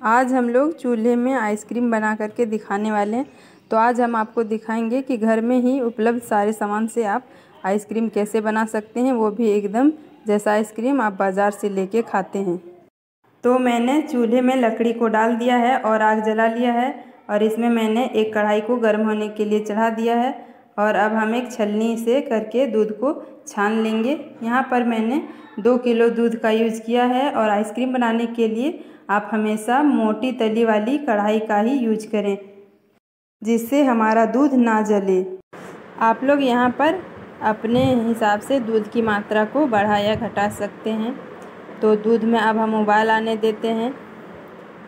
आज हम लोग चूल्हे में आइसक्रीम बना करके दिखाने वाले हैं। तो आज हम आपको दिखाएँगे कि घर में ही उपलब्ध सारे सामान से आप आइसक्रीम कैसे बना सकते हैं, वो भी एकदम जैसा आइसक्रीम आप बाज़ार से लेके खाते हैं। तो मैंने चूल्हे में लकड़ी को डाल दिया है और आग जला लिया है और इसमें मैंने एक कढ़ाई को गर्म होने के लिए चढ़ा दिया है। और अब हम एक छलनी से करके दूध को छान लेंगे। यहाँ पर मैंने दो किलो दूध का यूज़ किया है और आइसक्रीम बनाने के लिए आप हमेशा मोटी तली वाली कढ़ाई का ही यूज़ करें, जिससे हमारा दूध ना जले। आप लोग यहाँ पर अपने हिसाब से दूध की मात्रा को बढ़ा या घटा सकते हैं। तो दूध में अब हम उबाल आने देते हैं।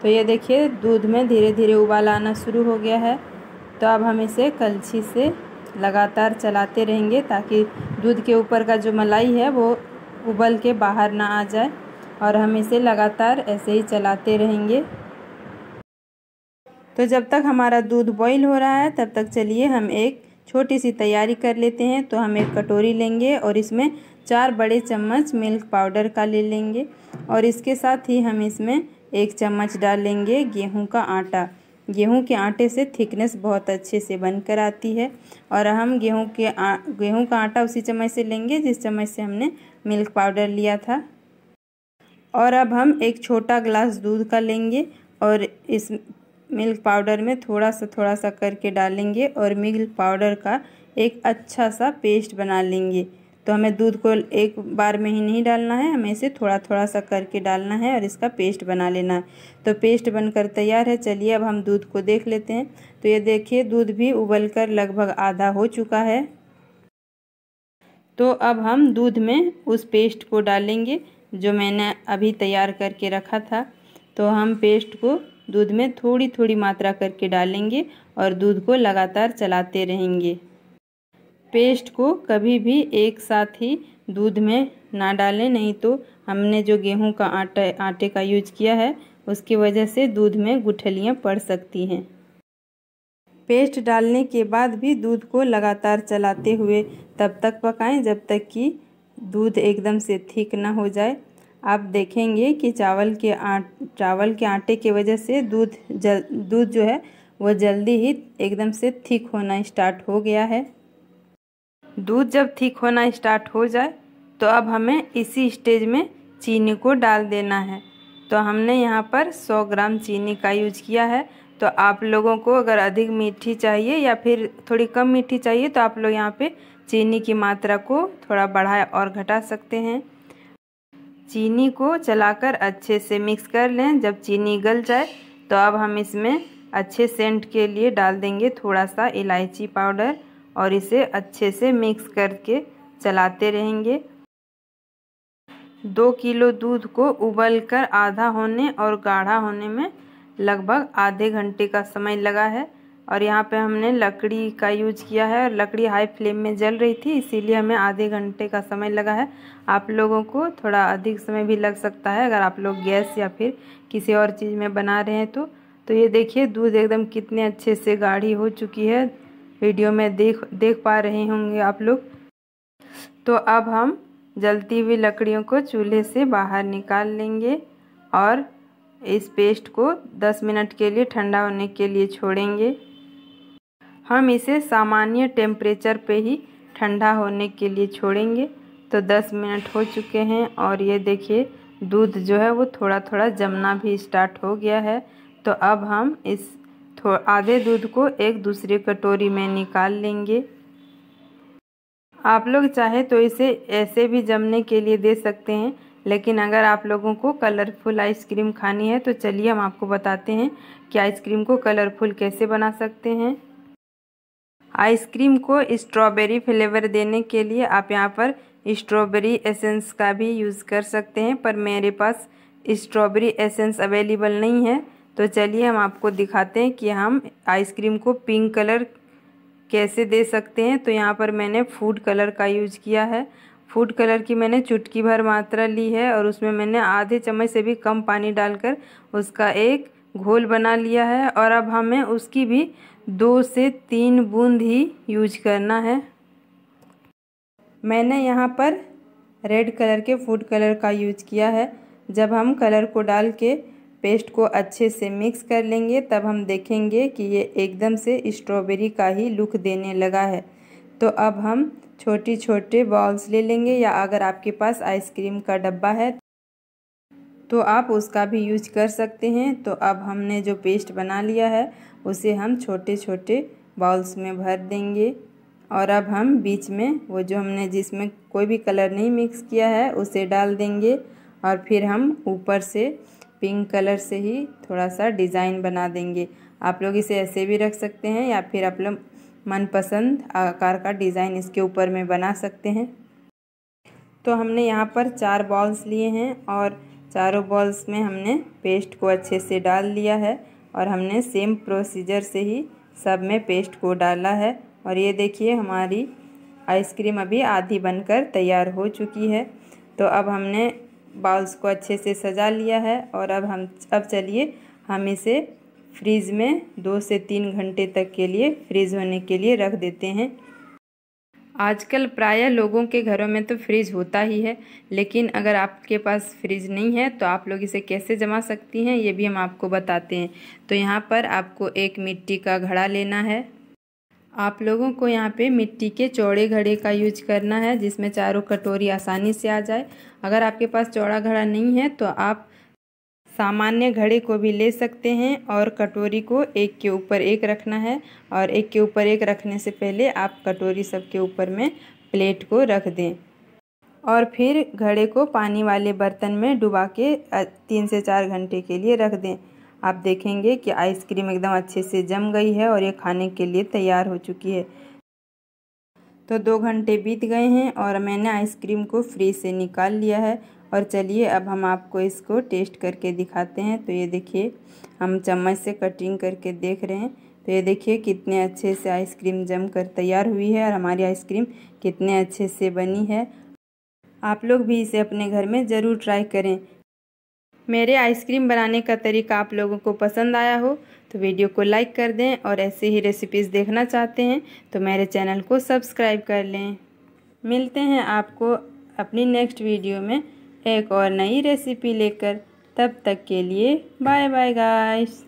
तो ये देखिए, दूध में धीरे धीरे उबाल आना शुरू हो गया है। तो अब हम इसे कलछी से लगातार चलाते रहेंगे ताकि दूध के ऊपर का जो मलाई है वो उबल के बाहर ना आ जाए और हम इसे लगातार ऐसे ही चलाते रहेंगे। तो जब तक हमारा दूध बॉईल हो रहा है, तब तक चलिए हम एक छोटी सी तैयारी कर लेते हैं। तो हम एक कटोरी लेंगे और इसमें चार बड़े चम्मच मिल्क पाउडर का ले लेंगे और इसके साथ ही हम इसमें एक चम्मच डाल लेंगे गेहूँ का आटा। गेहूँ के आटे से थिकनेस बहुत अच्छे से बनकर आती है। और हम गेहूँ के गेहूँ का आटा उसी चम्मच से लेंगे जिस चम्मच से हमने मिल्क पाउडर लिया था। और अब हम एक छोटा ग्लास दूध का लेंगे और इस मिल्क पाउडर में थोड़ा सा थोड़ा सा करके डालेंगे और मिल्क पाउडर का एक अच्छा सा पेस्ट बना लेंगे। तो हमें दूध को एक बार में ही नहीं डालना है, हमें इसे थोड़ा थोड़ा सा करके डालना है और इसका पेस्ट बना लेना है। तो पेस्ट बनकर तैयार है, चलिए अब हम दूध को देख लेते हैं। तो ये देखिए, दूध भी उबल कर लगभग आधा हो चुका है। तो अब हम दूध में उस पेस्ट को डालेंगे, जो मैंने अभी तैयार करके रखा था। तो हम पेस्ट को दूध में थोड़ी थोड़ी मात्रा करके डालेंगे और दूध को लगातार चलाते रहेंगे। पेस्ट को कभी भी एक साथ ही दूध में ना डालें, नहीं तो हमने जो गेहूँ का आटा, आटे का यूज़ किया है, उसकी वजह से दूध में गुठलियाँ पड़ सकती हैं। पेस्ट डालने के बाद भी दूध को लगातार चलाते हुए तब तक पकाएँ जब तक कि दूध एकदम से थिक ना हो जाए। आप देखेंगे कि चावल के आट, चावल के आटे की वजह से दूध जल, दूध जो है, वो जल्दी ही एकदम से थिक होना स्टार्ट हो गया है। दूध जब ठीक होना स्टार्ट हो जाए तो अब हमें इसी स्टेज में चीनी को डाल देना है। तो हमने यहाँ पर 100 ग्राम चीनी का यूज़ किया है। तो आप लोगों को अगर अधिक मीठी चाहिए या फिर थोड़ी कम मीठी चाहिए तो आप लोग यहाँ पे चीनी की मात्रा को थोड़ा बढ़ा और घटा सकते हैं। चीनी को चलाकर अच्छे से मिक्स कर लें। जब चीनी गल जाए तो अब हम इसमें अच्छे सेंट के लिए डाल देंगे थोड़ा सा इलायची पाउडर और इसे अच्छे से मिक्स करके चलाते रहेंगे। दो किलो दूध को उबल कर आधा होने और गाढ़ा होने में लगभग आधे घंटे का समय लगा है और यहाँ पे हमने लकड़ी का यूज़ किया है और लकड़ी हाई फ्लेम में जल रही थी, इसीलिए हमें आधे घंटे का समय लगा है। आप लोगों को थोड़ा अधिक समय भी लग सकता है अगर आप लोग गैस या फिर किसी और चीज़ में बना रहे हैं तो। तो ये देखिए दूध एकदम कितने अच्छे से गाढ़ी हो चुकी है। वीडियो में देख देख पा रहे होंगे आप लोग। तो अब हम जलती हुई लकड़ियों को चूल्हे से बाहर निकाल लेंगे और इस पेस्ट को 10 मिनट के लिए ठंडा होने के लिए छोड़ेंगे। हम इसे सामान्य टेम्परेचर पे ही ठंडा होने के लिए छोड़ेंगे। तो 10 मिनट हो चुके हैं और ये देखिए, दूध जो है वो थोड़ा थोड़ा जमना भी स्टार्ट हो गया है। तो अब हम इस आधे दूध को एक दूसरे कटोरी में निकाल लेंगे। आप लोग चाहे तो इसे ऐसे भी जमने के लिए दे सकते हैं, लेकिन अगर आप लोगों को कलरफुल आइसक्रीम खानी है तो चलिए हम आपको बताते हैं कि आइसक्रीम को कलरफुल कैसे बना सकते हैं। आइसक्रीम को स्ट्रॉबेरी फ्लेवर देने के लिए आप यहाँ पर स्ट्रॉबेरी एसेंस का भी यूज़ कर सकते हैं, पर मेरे पास स्ट्रॉबेरी एसेंस अवेलेबल नहीं है। तो चलिए हम आपको दिखाते हैं कि हम आइसक्रीम को पिंक कलर कैसे दे सकते हैं। तो यहाँ पर मैंने फ़ूड कलर का यूज़ किया है। फ़ूड कलर की मैंने चुटकी भर मात्रा ली है और उसमें मैंने आधे चम्मच से भी कम पानी डालकर उसका एक घोल बना लिया है। और अब हमें उसकी भी दो से तीन बूंद ही यूज़ करना है। मैंने यहाँ पर रेड कलर के फ़ूड कलर का यूज़ किया है। जब हम कलर को डाल के पेस्ट को अच्छे से मिक्स कर लेंगे, तब हम देखेंगे कि ये एकदम से स्ट्रॉबेरी का ही लुक देने लगा है। तो अब हम छोटी छोटे बॉल्स ले लेंगे या अगर आपके पास आइसक्रीम का डब्बा है तो आप उसका भी यूज़ कर सकते हैं। तो अब हमने जो पेस्ट बना लिया है, उसे हम छोटे छोटे बाउल्स में भर देंगे। और अब हम बीच में वो जो हमने जिसमें कोई भी कलर नहीं मिक्स किया है, उसे डाल देंगे। और फिर हम ऊपर से पिंक कलर से ही थोड़ा सा डिज़ाइन बना देंगे। आप लोग इसे ऐसे भी रख सकते हैं या फिर आप लोग मनपसंद आकार का डिज़ाइन इसके ऊपर में बना सकते हैं। तो हमने यहाँ पर चार बॉल्स लिए हैं और चारों बॉल्स में हमने पेस्ट को अच्छे से डाल लिया है और हमने सेम प्रोसीजर से ही सब में पेस्ट को डाला है। और ये देखिए हमारी आइसक्रीम अभी आधी बनकर तैयार हो चुकी है। तो अब हमने बाउल्स को अच्छे से सजा लिया है और अब हम, अब चलिए हम इसे फ्रीज़ में दो से तीन घंटे तक के लिए फ्रीज़ होने के लिए रख देते हैं। आजकल प्रायः लोगों के घरों में तो फ्रिज होता ही है, लेकिन अगर आपके पास फ्रिज नहीं है तो आप लोग इसे कैसे जमा सकती हैं ये भी हम आपको बताते हैं। तो यहाँ पर आपको एक मिट्टी का घड़ा लेना है। आप लोगों को यहाँ पे मिट्टी के चौड़े घड़े का यूज़ करना है, जिसमें चारों कटोरी आसानी से आ जाए। अगर आपके पास चौड़ा घड़ा नहीं है तो आप सामान्य घड़े को भी ले सकते हैं और कटोरी को एक के ऊपर एक रखना है और एक के ऊपर एक रखने से पहले आप कटोरी सबके ऊपर में प्लेट को रख दें। और फिर घड़े को पानी वाले बर्तन में डुबा के तीन से चार घंटे के लिए रख दें। आप देखेंगे कि आइसक्रीम एकदम अच्छे से जम गई है और ये खाने के लिए तैयार हो चुकी है। तो दो घंटे बीत गए हैं और मैंने आइसक्रीम को फ्रीज से निकाल लिया है। और चलिए अब हम आपको इसको टेस्ट करके दिखाते हैं। तो ये देखिए, हम चम्मच से कटिंग करके देख रहे हैं। तो ये देखिए कितने अच्छे से आइसक्रीम जम कर तैयार हुई है और हमारी आइसक्रीम कितने अच्छे से बनी है। आप लोग भी इसे अपने घर में ज़रूर ट्राई करें। मेरे आइसक्रीम बनाने का तरीका आप लोगों को पसंद आया हो तो वीडियो को लाइक कर दें और ऐसे ही रेसिपीज़ देखना चाहते हैं तो मेरे चैनल को सब्सक्राइब कर लें। मिलते हैं आपको अपनी नेक्स्ट वीडियो में एक और नई रेसिपी लेकर। तब तक के लिए बाय बाय गाइस